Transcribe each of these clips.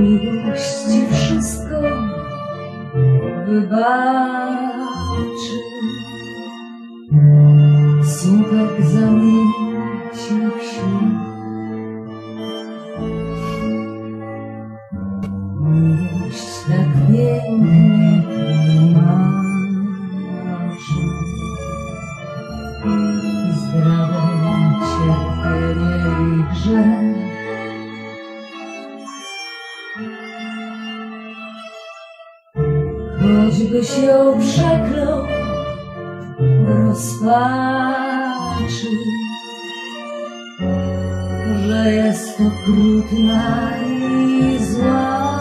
Miłość ci wszystko wybaczy. Smutek zamieni ci w śmiech. Miłość tak pięknie tłumaczy. Zdradę, cierpienie i grzech. Choćbyś ją przeklął rozpaczy, że jest okrutna i zła.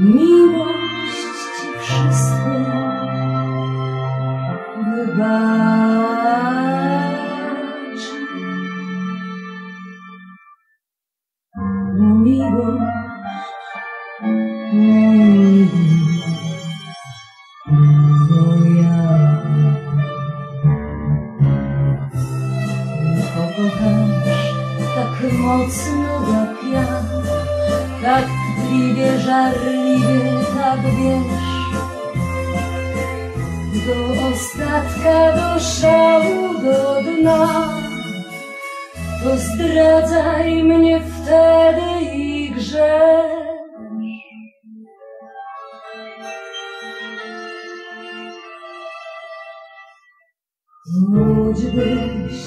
Miłość ci wszystko wybaczy. Miłość, miłość, to ja. Pokochasz tak mocno jak ja, tak tkliwie, żarliwie, tak wiesz. Do ostatka, do do dna. To zdradzaj mnie Choćbyś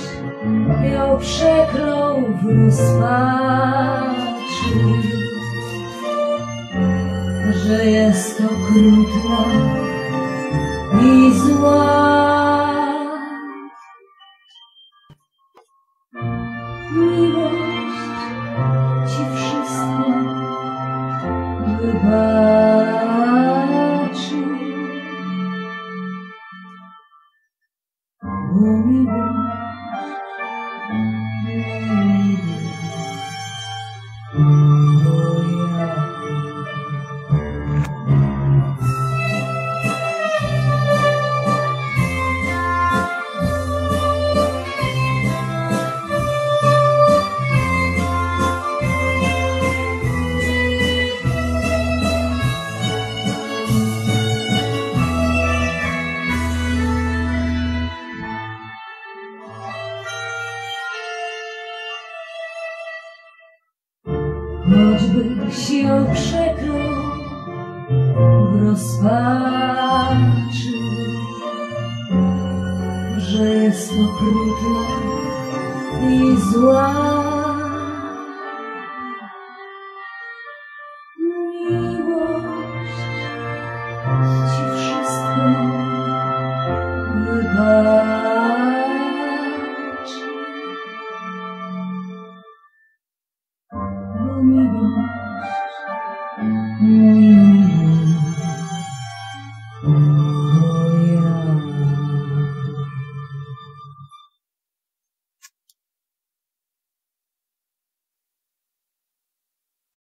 ją przeklął w rozpaczy, że jest okrutna i zła. Miłość ci wszystko wybaczy. Miłość, Ją przeklął w rozpaczy, że jest okrutna i zła. Mm.